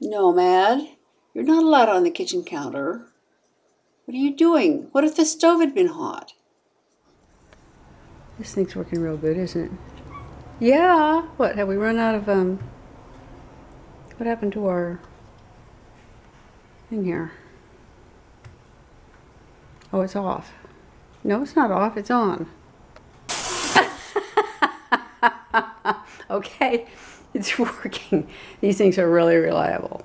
Nomad, you're not allowed on the kitchen counter. What are you doing? What if the stove had been hot? This thing's working real good, isn't it? Yeah. What, have we run out of, um, what happened to our thing here? Oh, it's off. No, it's not off, it's on. Okay, it's working. These things are really reliable.